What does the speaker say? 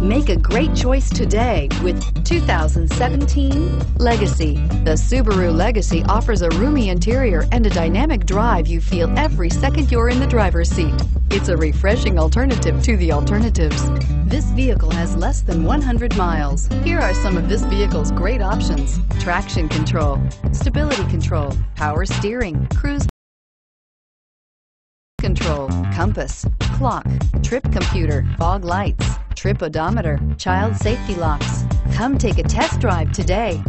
Make a great choice today with 2017 Legacy. The Subaru Legacy offers a roomy interior and a dynamic drive you feel every second you're in the driver's seat. It's a refreshing alternative to the alternatives. This vehicle has less than 100 miles. Here are some of this vehicle's great options. Traction control, stability control, power steering, cruise control, compass, clock, trip computer, fog lights, trip odometer, child safety locks. Come take a test drive today.